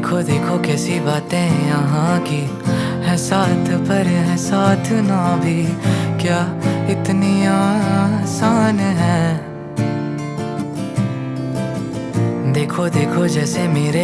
देखो देखो कैसी बातें यहाँ की। है साथ पर, है साथ ना भी। क्या इतनी आसान है? देखो देखो जैसे मेरे